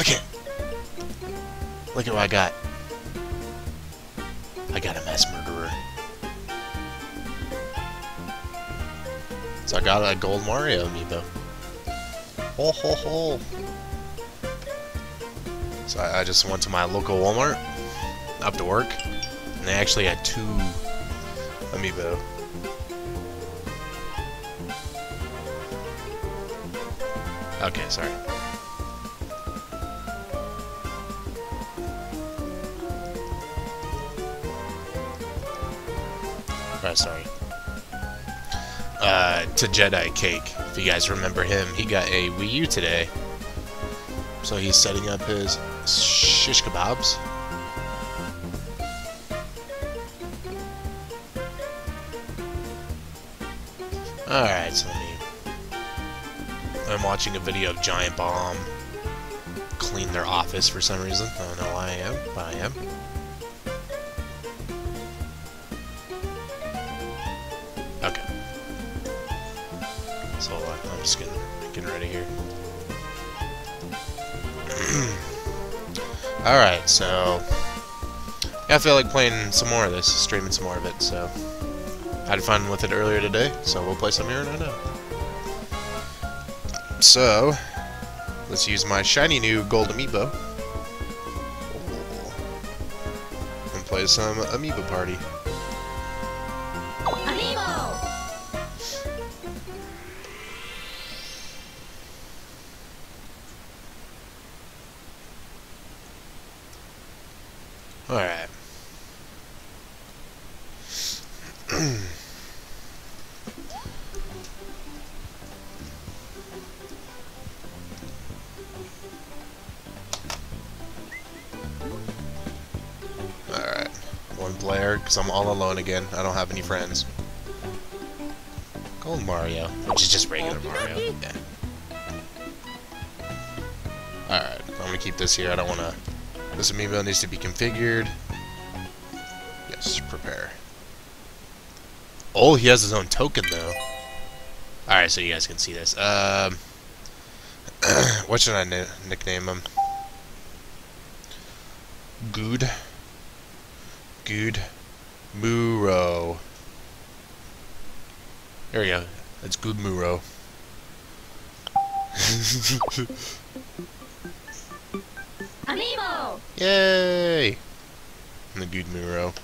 Okay. Look at what I got. I got a mass murderer. So I got a gold Mario amiibo. Ho ho ho. So I, I just went to my local Walmart up to work, and they actually had two amiibo. Okay, sorry. Oh, sorry. Uh, to Jedi Cake. If you guys remember him, he got a Wii U today. So he's setting up his shish kebabs. Alright, so. I'm watching a video of Giant Bomb clean their office for some reason. I don't know why I am, but I am. Alright, so... Yeah, I feel like playing some more of this, streaming some more of it, so... I had fun with it earlier today, so we'll play some here right now. So, let's use my shiny new gold amiibo. And play some Amiibo Party. Player, because I'm all alone again. I don't have any friends. Gold Mario, which is just regular Mario. Yeah. Alright, I'm gonna keep this here. I don't wanna... This amiibo needs to be configured. Yes, prepare. Oh, he has his own token, though. Alright, so you guys can see this. Um, what should I nickname him? Good. Good. Muro. There we go. That's Good Muro. Amiibo! Yay! And the Good Muro.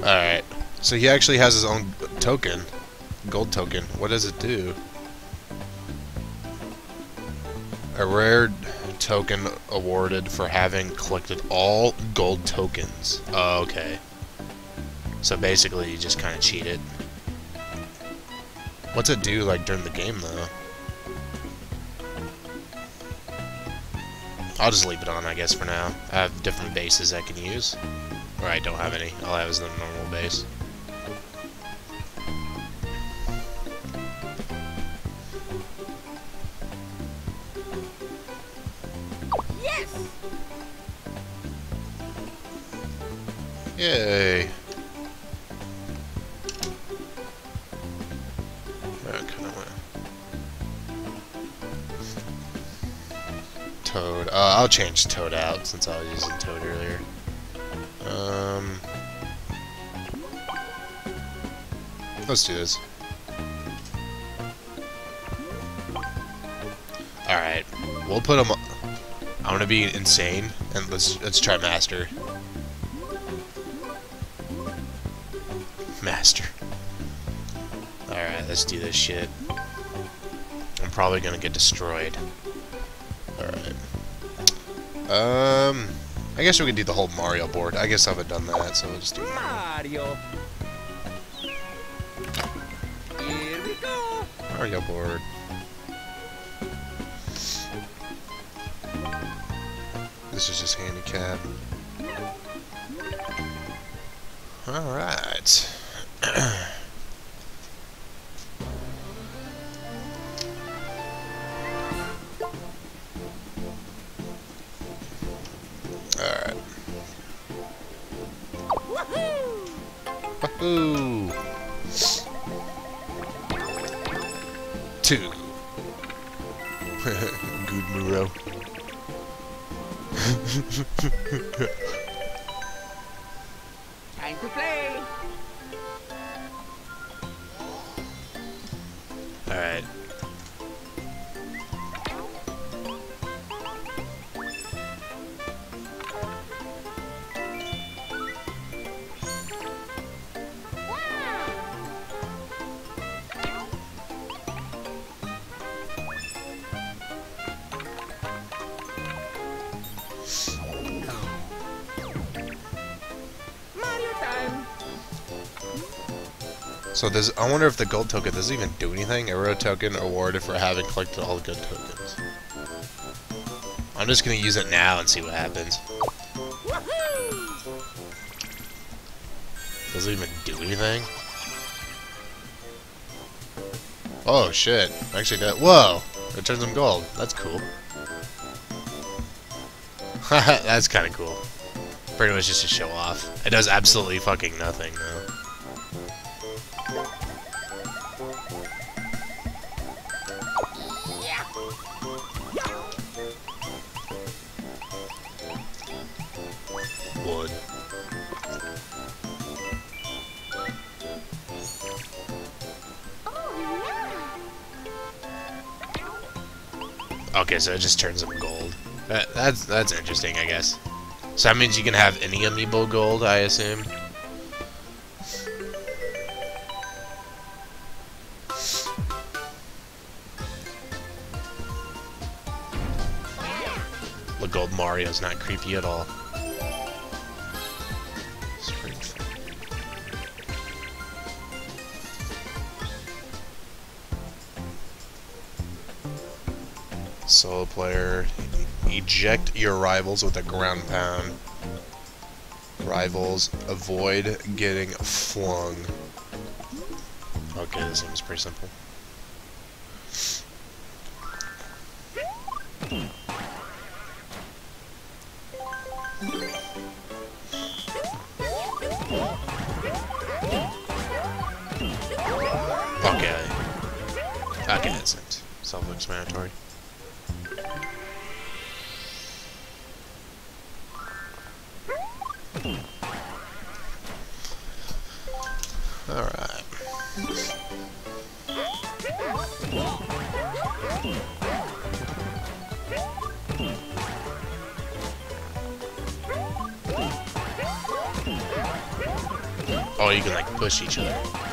Alright. So he actually has his own token. Gold token. What does it do? A rare token awarded for having collected all gold tokens. Oh, okay. So basically, you just kind of cheat it. What's it do, like, during the game, though? I'll just leave it on, I guess, for now. I have different bases I can use. Or I don't have any. All I have is the normal base. Yay! Toad. Uh, I'll change Toad out since I was using Toad earlier. Um, let's do this. All right, we'll put him. I'm gonna be insane, and let's let's try Master. Master. Alright, let's do this shit. I'm probably gonna get destroyed. Alright. Um, I guess we could do the whole Mario board. I guess I haven't done that, so we'll just do Mario. Mario. Here we go. Mario board. This is just handicap. Alright. Alright. Woohoo! Two. Good Muro. Alright. So there's, I wonder if the gold token doesn't even do anything. A rare token awarded for having collected all the good tokens. I'm just gonna use it now and see what happens. Doesn't even do anything. Oh shit! Actually, that whoa! It turns them gold. That's cool. That's kind of cool. Pretty much just to show off. It does absolutely fucking nothing though. So it just turns them gold. That, that's that's interesting, I guess. So that means you can have any amiibo gold, I assume. The gold Mario's not creepy at all. Solo player. Eject your rivals with a ground pound. Rivals avoid getting flung. Okay, this seems pretty simple. Push each other.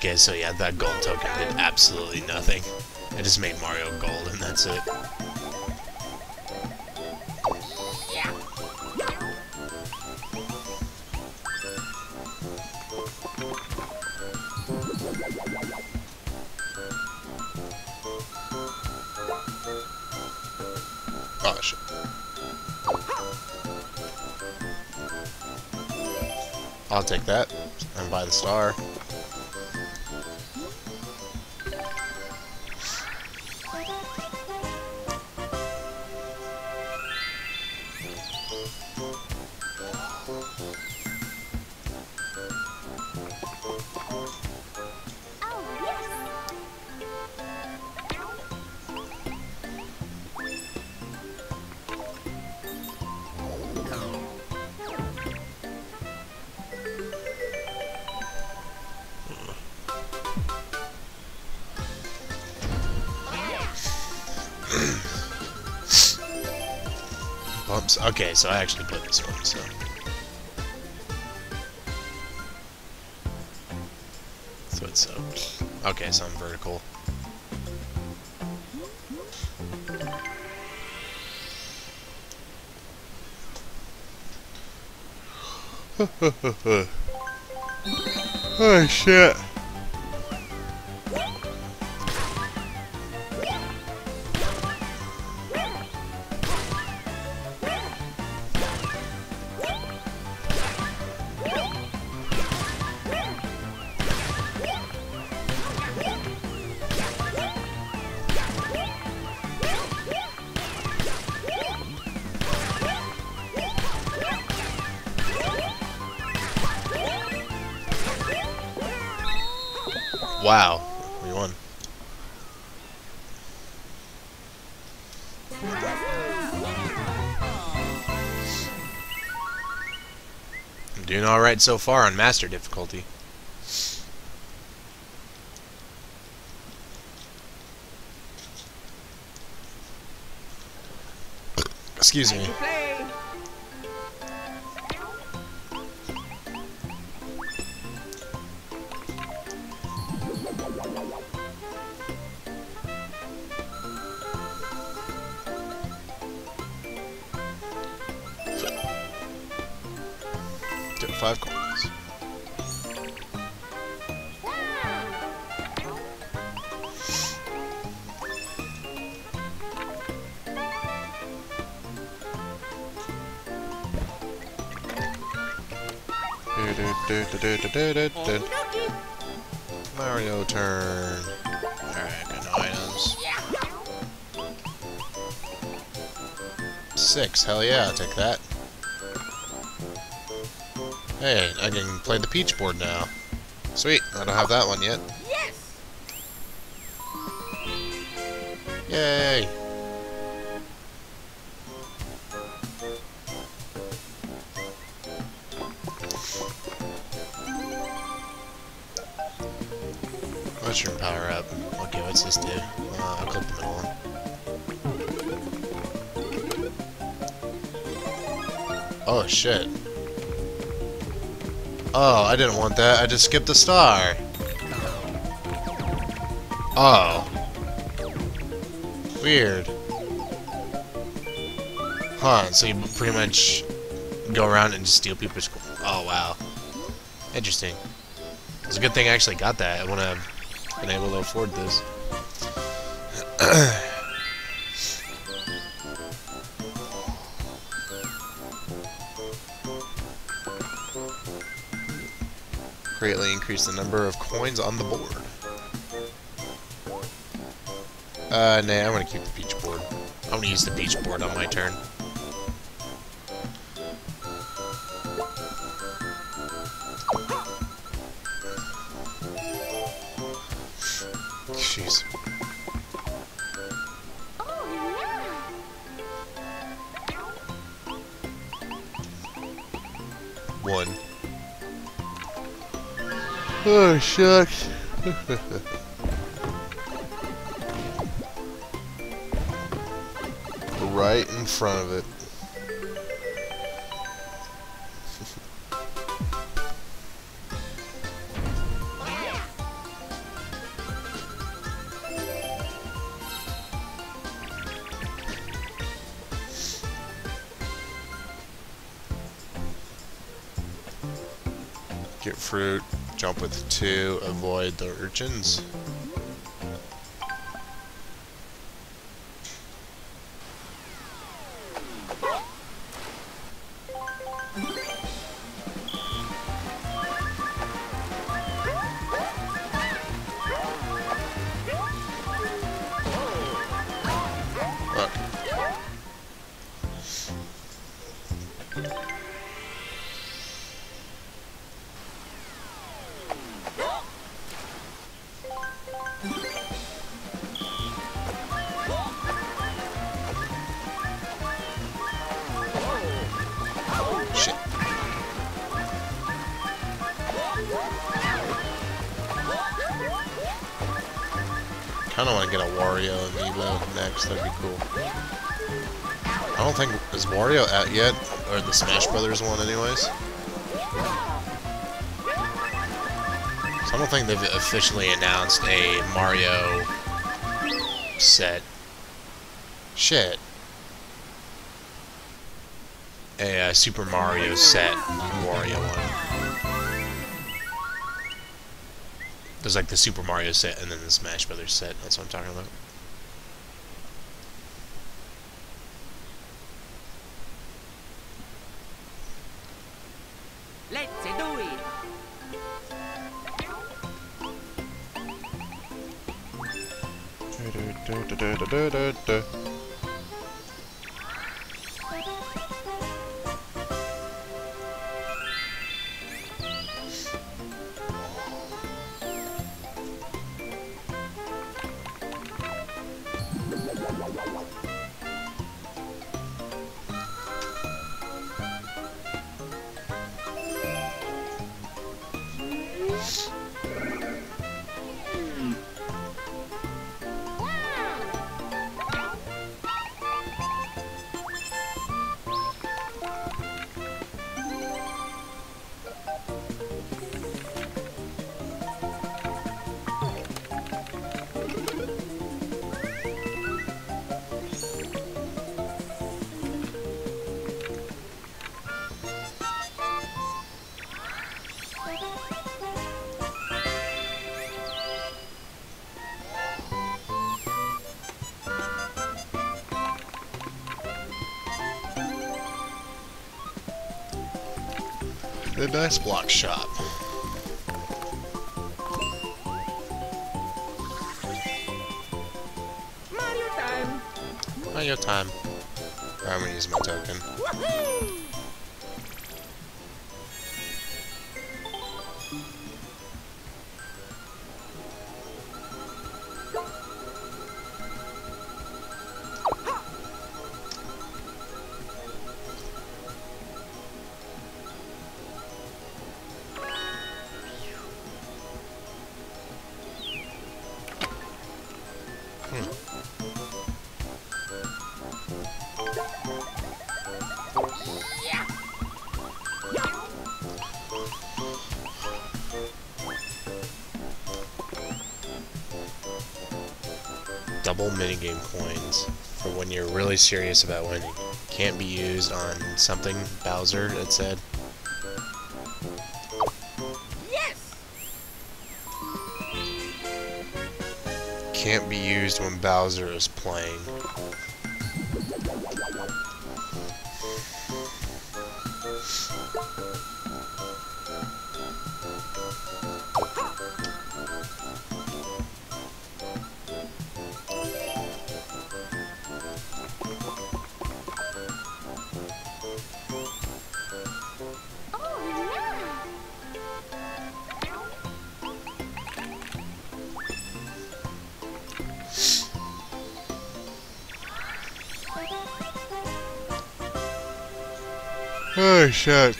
Okay, so yeah, that gold token did absolutely nothing. I just made Mario gold, and that's it. Oh shit. I'll take that and buy the star. Bumps. Okay, so I actually put this one, so. So it's uh, okay, so I'm vertical. oh shit. Wow, we won. I'm doing alright so far on master difficulty. Excuse me. Five coins. Mario turn. Alright, no items. Six, hell yeah, I'll take that. Hey, I can play the Peach board now. Sweet, I don't have that one yet. Yes. Yay! Mushroom power up. Okay, what's this do? Uh, I'll click the middle one. Oh shit. Oh, I didn't want that. I just skipped a star. Oh. Weird. Huh, so you pretty much go around and just steal people's... Oh, wow. Interesting. It's a good thing I actually got that. I wouldn't have been able to afford this. Increase the number of coins on the board. Uh, nah, I'm gonna keep the Peach board. I'm gonna use the Peach board on my turn. Oh, shucks. right in front of it. Get fruit, jump with two, avoid the urchins. Kinda wanna get a Wario and amiibo next, that'd be cool. I don't think is Wario out yet, or the Smash Brothers one, anyways. So I don't think they've officially announced a Mario set. Shit. A uh, Super Mario set Wario one. There's like the Super Mario set and then the Smash Brothers set. That's what I'm talking about. Let's do it. The Dice Block Shop. Mario time. Mario time. I'm gonna use my token. Woohoo! Double minigame coins for when you're really serious about winning. Can't be used on something Bowser, it said. Yes. Can't be used when Bowser is playing. Shit.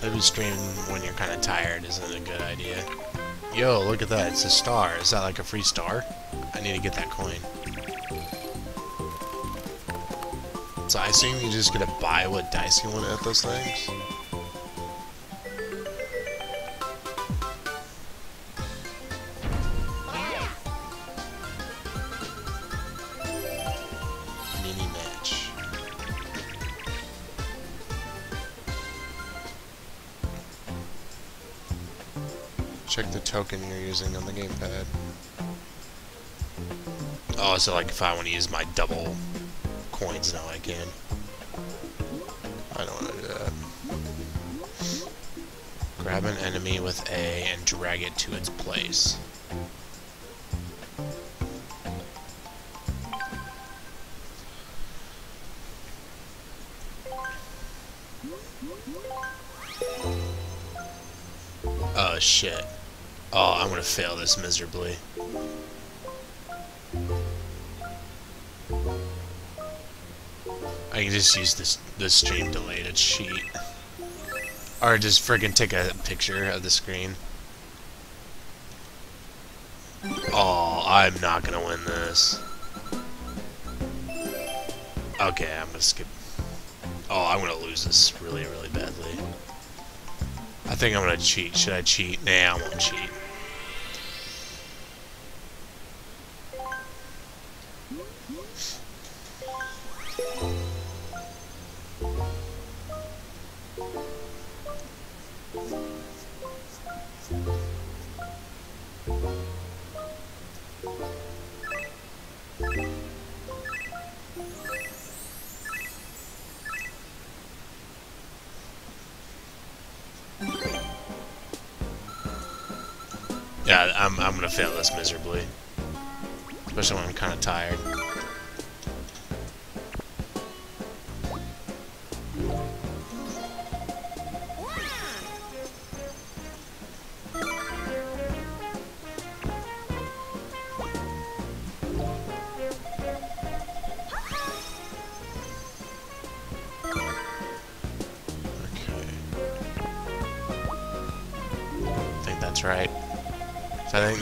Maybe streaming when you're kind of tired isn't a good idea. Yo, look at that. It's a star. Is that like a free star? I need to get that coin. So I assume you're just gotta buy what dice you want at those things? Token you're using on the gamepad. Oh, so like if I want to use my double coins now I can. I don't want to do that. Grab an enemy with A and drag it to its place. Oh shit. Oh, I'm gonna fail this miserably. I can just use this the stream delay to cheat. Or just friggin' take a picture of the screen. Oh, I'm not gonna win this. Okay, I'm gonna skip. Oh, I'm gonna lose this really, really badly. I think I'm gonna cheat. Should I cheat? Nah, I won't cheat. Yeah, I'm, I'm gonna fail this miserably. Especially when I'm kind of tired.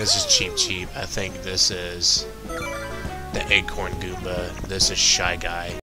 This is Cheep Cheep. I think this is the Acorn Goomba. This is Shy Guy.